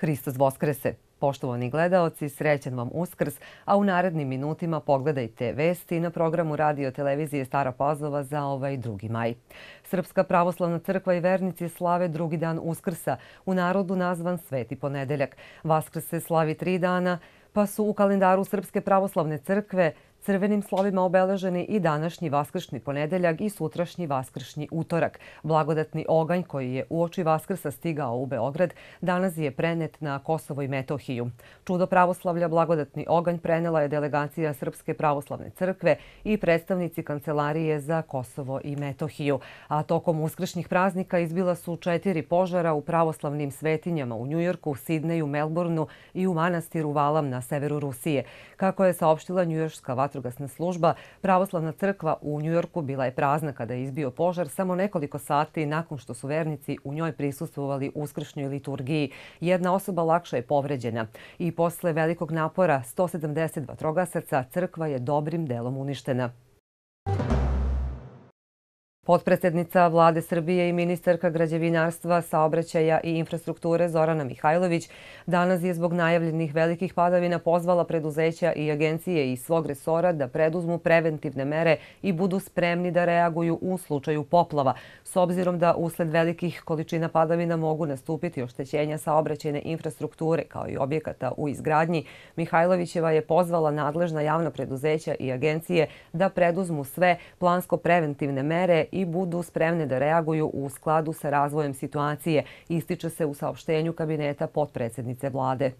Hristos Voskrese. Poštovani gledaoci, srećan vam uskrs, a u narednim minutima pogledajte vesti na programu radio televizije Stara Pazova za ovaj 2. maj. Srpska pravoslavna crkva i vernici slave drugi dan uskrsa, u narodu nazvan Sveti ponedeljak. Vaskrs se slavi tri dana, pa su u kalendaru Srpske pravoslavne crkve crvenim slovima obeleženi i današnji vaskršni ponedeljak i sutrašnji vaskršnji utorak. Blagodatni oganj koji je u oči vaskrsa stigao u Beograd danas je prenet na Kosovo i Metohiju. Čudo pravoslavlja Blagodatni oganj prenela je delegacija Srpske pravoslavne crkve i predstavnici Kancelarije za Kosovo i Metohiju. A tokom uskršnjih praznika izbila su četiri požara u pravoslavnim svetinjama u Njujorku, Sidneju, Melbourneu i u manastiru Valam na severu Rusije. Kako je saopštila njujorska vatrogasna služba, pravoslavna crkva u Njujorku bila je prazna kada je izbio požar samo nekoliko sati nakon što su vernici u njoj prisustvovali uskršnjoj liturgiji. Jedna osoba lakša je povređena i posle velikog napora 170 vatrogasaca crkva je dobrim delom uništena. Potpredsednica vlade Srbije i ministarka građevinarstva, saobraćaja i infrastrukture Zorana Mihajlović danas je zbog najavljenih velikih padavina pozvala preduzeća i agencije iz svog resora da preduzmu preventivne mere i budu spremni da reaguju u slučaju poplava. S obzirom da usled velikih količina padavina mogu nastupiti oštećenja saobraćajne infrastrukture kao i objekata u izgradnji, Mihajlovićeva je pozvala nadležna javna preduzeća i agencije da preduzmu sve plansko-preventivne mere i i budu spremne da reaguju u skladu sa razvojem situacije, ističe se u saopštenju kabineta potpredsjednice vlade.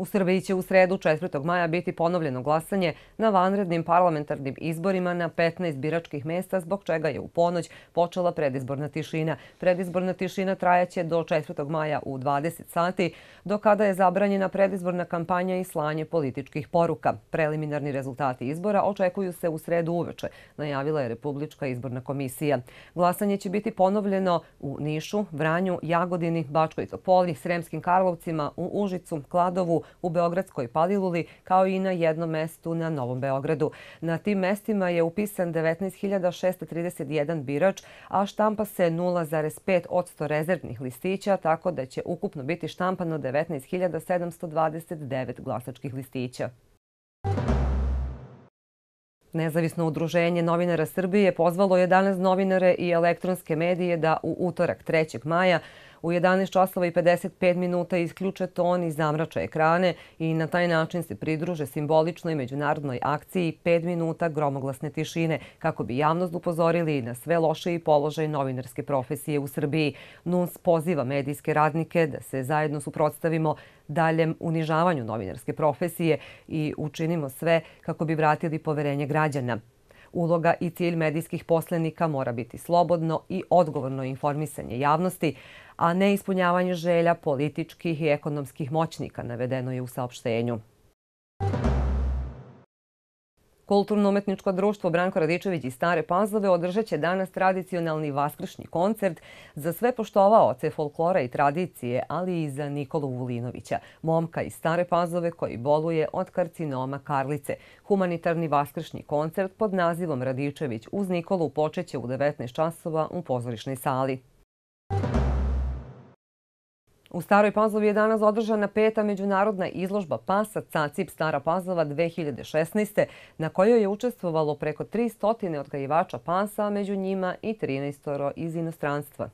U Srbiji će u sredu 4. maja biti ponovljeno glasanje na vanrednim parlamentarnim izborima na 15 biračkih mesta, zbog čega je u ponoć počela predizborna tišina. Predizborna tišina trajaće do 4. maja u 20 sati, do kada je zabranjena predizborna kampanja i slanje političkih poruka. Preliminarni rezultati izbora očekuju se u sredu uveče, najavila je Republička izborna komisija. Glasanje će biti ponovljeno u Nišu, Vranju, Jagodini, Bačkoj Topoli, Sremskim Karlovcima, u Užicu, Kladovu, u Beogradskoj Paliluli, kao i na jednom mestu na Novom Beogradu. Na tim mestima je upisan 19.631 birač, a štampa se 0,5 od 100 rezervnih listića, tako da će ukupno biti štampano 19.729 glasačkih listića. Nezavisno udruženje novinara Srbije pozvalo je danas novinare i elektronske medije da u utorak 3. maja u 11 časova i 55 minuta isključe ton i zamrače ekrane i na taj način se pridruže simboličnoj međunarodnoj akciji 5 minuta gromoglasne tišine kako bi javnost upozorili na sve loše i položaj novinarske profesije u Srbiji. NUNS poziva medijske radnike da se zajedno suprotstavimo daljem unižavanju novinarske profesije i učinimo sve kako bi vratili poverenje građana. Uloga i cilj medijskih poslenika mora biti slobodno i odgovorno informisanje javnosti, a ne ispunjavanje želja političkih i ekonomskih moćnika, navedeno je u saopštenju. Kulturno-umetničko društvo Branko Radičević iz Stare Pazove održat će danas tradicionalni vaskršnji koncert za sve poštovaoce folklora i tradicije, ali i za Nikolu Vulinovića, momka iz Stare Pazove koji boluje od karcinoma Karlice. Humanitarni vaskršnji koncert pod nazivom Radičević uz Nikolu počeće u 19 časova u pozorišnoj sali. U Staroj Pazovi je danas održana peta međunarodna izložba pasa Cacip Stara Pazova 2016. na kojoj je učestvovalo preko 300 odgajivača pasa, a među njima i 13 iz inostranstva.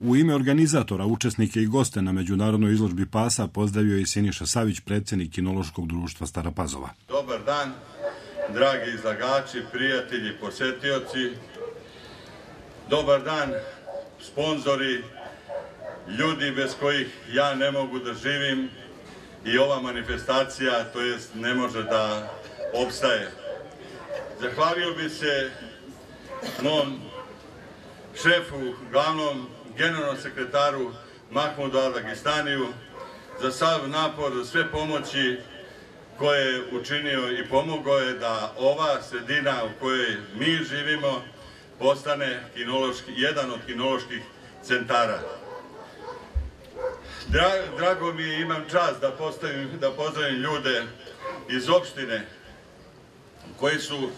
U ime organizatora, učesnike i goste na međunarodnoj izložbi pasa pozdravio je Siniša Savić, predsjednik kinološkog društva Stara Pazova. Dobar dan, dragi izlagači, prijatelji, posetioci. Dobar dan, sponzori, ljudi bez kojih ja ne mogu da živim i ova manifestacija, to jest, ne može da obstaje. Zahvalio bi se mom šefu, glavnom generalnom sekretaru Mahmudu Adagistaniju za sav napor, za sve pomoći koje je učinio i pomogao je da ova sredina u kojoj mi živimo postane jedan od kinoloških centara. Drago mi je, imam čast da, postavim, da pozdravim ljude iz opštine koji su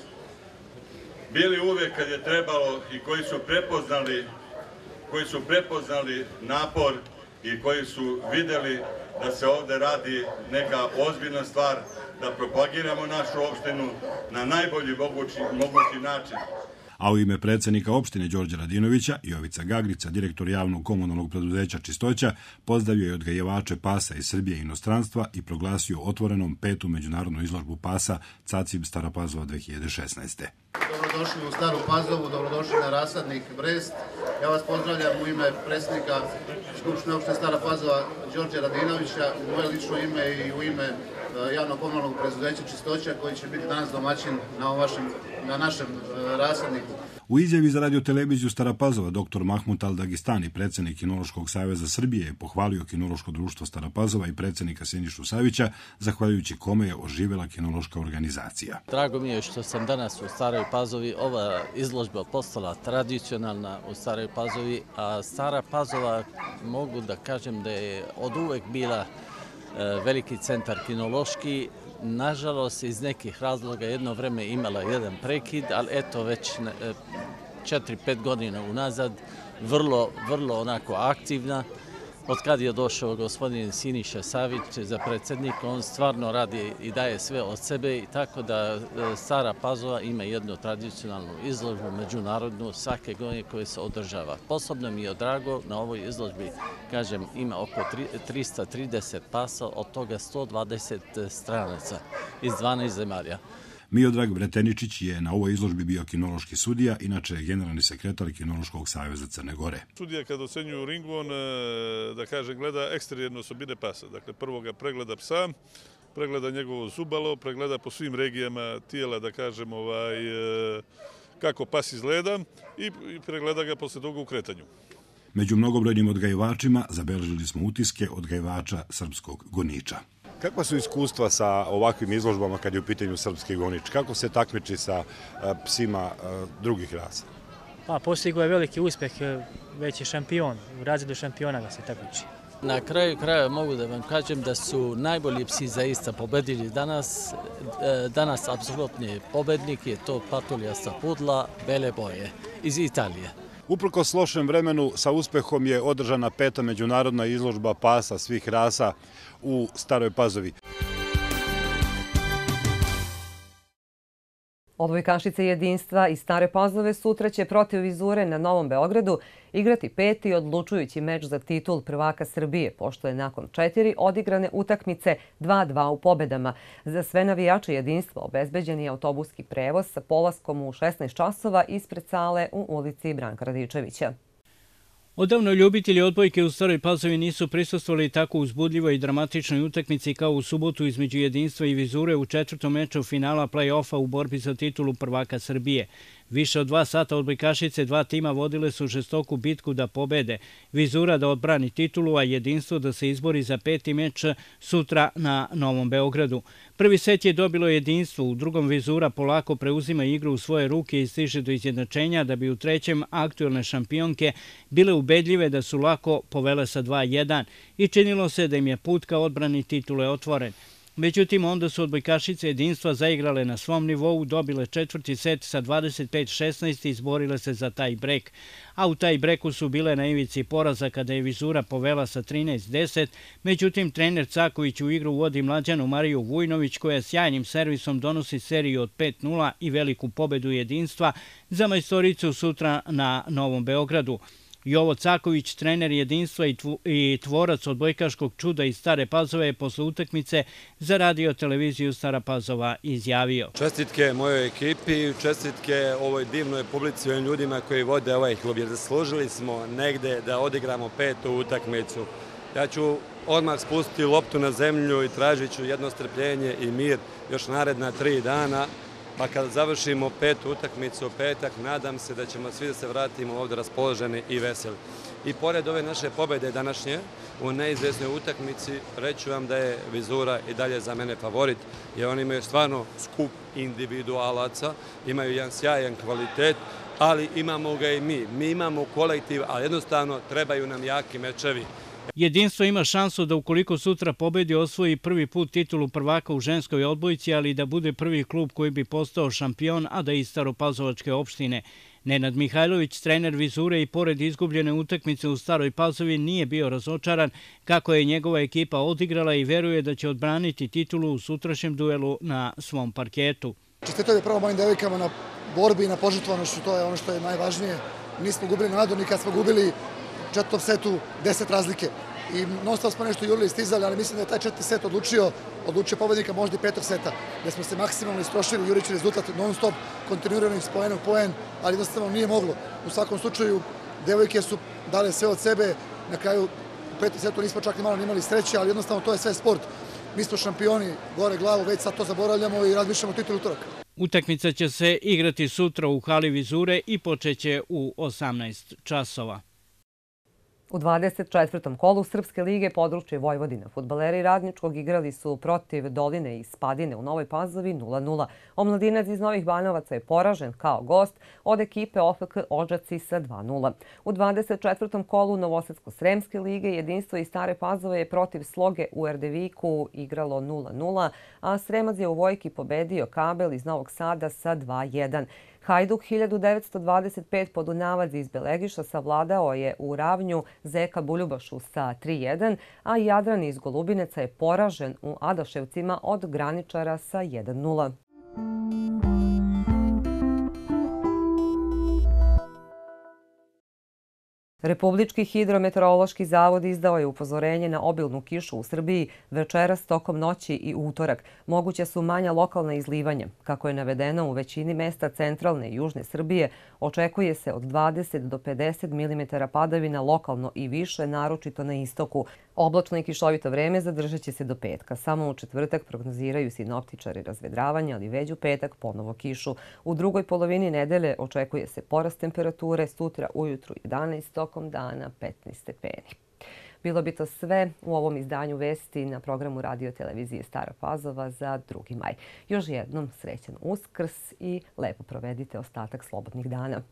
bili uvek kad je trebalo i koji su prepoznali koji su prepoznali napor i koji su videli da se ovde radi neka ozbiljna stvar, da propagiramo našu opštinu na najbolji mogući, mogući način a u ime predsednika opštine Đorđa Radinovića, Jovica Gagrica, direktor javnog komunalnog preduzeća Čistoća, pozdavio je odgajevače pasa iz Srbije i inostranstva i proglasio otvorenom petu međunarodnu izložbu pasa Cacib Staropazova 2016. Dobrodošli u Staru Pazovu, dobrodošli na Rasadnik Brest. Ja vas pozdravljam u ime predsjednika Skupštine opštine Stara Pazova Đorđa Radinovića, u moje lično ime i u ime e, javnog komunalnog preduzeća Čistoća koji će biti danas domaćin na, vašem, na našem e, rasadniku. U izjavi za radioteleviziju Starapazova dr. Mahmut Al-Dagistani, predsjednik Kinološkog savjeza Srbije, je pohvalio Kinološko društvo Starapazova i predsjednika Sinišu Savića, zahvaljujući kome je oživela kinološka organizacija. Drago mi je što sam danas u Staroj Pazovi. Ova izložba postala tradicionalna u Staroj Pazovi, a Stara Pazova mogu da kažem da je od uvek bila e, veliki centar kinološki, nažalost iz nekih razloga jedno vreme imala jedan prekid, ali eto već 4-5 e, godina unazad vrlo, vrlo onako aktivna. Od kad je došao gospodin Siniša Savić za predsjednik, on stvarno radi i daje sve od sebe i tako da e, Stara Pazova ima jednu tradicionalnu izložbu međunarodnu svake godine koje se održava. Posebno mi je drago na ovoj izložbi, kažem, ima oko 330 pasa, od toga 120 stranaca iz 12 zemalja. Miodrag Breteničić je na ovoj izložbi bio kinološki sudija, inače je generalni sekretar Kinološkog savjeza Crne Gore. Sudija kad ocenjuju ringvon, e, da kaže, gleda eksterijerno osobine pasa. Dakle, prvo ga pregleda psa, pregleda njegovo zubalo, pregleda po svim regijama tijela, da kažem, ovaj, e, kako pas izgleda i pregleda ga posle toga u kretanju. Među mnogobrojnim odgajivačima zabeležili smo utiske odgajivača srpskog goniča. Kakva su iskustva sa ovakvim izložbama kad je u pitanju srpski gonič? Kako se takmiči sa e, psima e, drugih rasa? Pa, postigo je veliki uspeh, e, već je šampion, u razredu šampiona ga se takmiči. Na kraju kraja mogu da vam kažem da su najbolji psi zaista pobedili danas. Danas apsolutni pobednik je to patuljasta pudla Bele boje iz Italije. Uprko s lošem vremenu, sa uspehom je održana peta međunarodna izložba pasa svih rasa u Staroj Pazovi. Odbojkašice jedinstva i Stare Pazove sutra će protiv Vizure na Novom Beogradu igrati peti odlučujući meč za titul prvaka Srbije, pošto je nakon četiri odigrane utakmice 2-2 u pobedama. Za sve navijače jedinstva obezbeđen je autobuski prevoz sa polaskom u 16 časova ispred sale u ulici Branka Radičevića. Odavno ljubitelji odbojke u Staroj Pazovi nisu prisustvali tako uzbudljivoj i dramatičnoj utakmici kao u subotu između jedinstva i vizure u četvrtom meču finala play-offa u borbi za titulu prvaka Srbije. Više od dva sata odbojkašice dva tima vodile su žestoku bitku da pobede. Vizura da odbrani titulu, a jedinstvo da se izbori za peti meč sutra na Novom Beogradu. Prvi set je dobilo jedinstvo, u drugom Vizura polako preuzima igru u svoje ruke i stiže do izjednačenja da bi u trećem aktuelne šampionke bile ubedljive da su lako povele sa 2-1 i činilo se da im je put ka odbrani titule otvoren. Međutim, onda su odbojkašice jedinstva zaigrale na svom nivou, dobile četvrti set sa 25-16 i izborile se za taj brek. A u taj breku su bile na ivici poraza kada je Vizura povela sa 13-10. Međutim, trener Caković u igru uvodi mlađanu Mariju Vujnović koja sjajnim servisom donosi seriju od 5-0 i veliku pobedu jedinstva za majstoricu sutra na Novom Beogradu. Jovo Caković, trener jedinstva i tvorac odbojkaškog čuda iz Stare Pazove, je posle utakmice za radio televiziju Stara Pazova izjavio. Čestitke mojoj ekipi, čestitke ovoj divnoj publici, ovim ljudima koji vode ovaj klub, jer zaslužili smo negde da odigramo petu utakmicu. Ja ću odmah spustiti loptu na zemlju i tražit ću jedno strpljenje i mir još naredna tri dana. Pa kad završimo petu utakmicu u petak, nadam se da ćemo svi da se vratimo ovdje raspoloženi i veseli. I pored ove naše pobjede današnje u neizvesnoj utakmici, reću vam da je Vizura i dalje za mene favorit, jer oni imaju stvarno skup individualaca, imaju jedan sjajan kvalitet, ali imamo ga i mi. Mi imamo kolektiv, ali jednostavno trebaju nam jaki mečevi. Jedinstvo ima šansu da ukoliko sutra pobedi osvoji prvi put titulu prvaka u ženskoj odbojici, ali da bude prvi klub koji bi postao šampion, a da i staropazovačke opštine Nenad Mihajlović, trener Vizure i pored izgubljene utakmice u Staroj Pazovi, nije bio razočaran kako je njegova ekipa odigrala i veruje da će odbraniti titulu u sutrašnjem duelu na svom parketu. Čestito je prvo mojim devikama na borbi i na požutvanošću, to je ono što je najvažnije. Nismo gubili nadu, nikad smo gubili četvrtom setu deset razlike i non stop smo nešto jurili i stizali, ali mislim da je taj četvrti set odlučio, odlučio pobednika možda i petog seta, gde smo se maksimalno istrošili, jurići rezultat non stop, kontinuirano iz poena u poen, ali jednostavno nije moglo. U svakom slučaju, devojke su dale sve od sebe, na kraju u petom setu nismo čak ni malo imali sreće, ali jednostavno to je sve sport. Mi smo šampioni, gore glavu, već sad to zaboravljamo i razmišljamo titul utorak. Utakmica će se igrati sutra u hali Vizure i počeće u 18 časova. U 24. kolu Srpske lige područje Vojvodina futbaleri radničkog igrali su protiv Doline i Spadine u Novoj Pazovi 0-0. Omladinac iz Novih Banovaca je poražen kao gost od ekipe OFK Ođaci sa 2-0. U 24. kolu Novosadsko-Sremske lige jedinstvo iz Stare Pazove je protiv sloge u Erdeviku igralo 0-0, a Sremac je u Vojki pobedio kabel iz Novog Sada sa 2-1. Hajduk 1925 podunavac iz Belegiša savladao je u ravnju Zeka Buljubašu sa 3-1, a Jadran iz Golubineca je poražen u Adaševcima od graničara sa 1-0. Republički hidrometeorološki zavod izdao je upozorenje na obilnu kišu u Srbiji večeras tokom noći i utorak. Moguće su manja lokalna izlivanja. Kako je navedeno u većini mesta centralne i južne Srbije, očekuje se od 20 do 50 mm padavina lokalno i više, naročito na istoku. Oblačno i kišovito vreme zadržat će se do petka. Samo u četvrtak prognoziraju sinoptičari razvedravanja, ali već u petak ponovo kišu. U drugoj polovini nedele očekuje se porast temperature, sutra ujutru 11, tokom dana 15 stepeni. Bilo bi to sve u ovom izdanju vesti na programu radio televizije Stara Pazova za 2. maj. Još jednom srećan uskrs i lepo provedite ostatak slobodnih dana.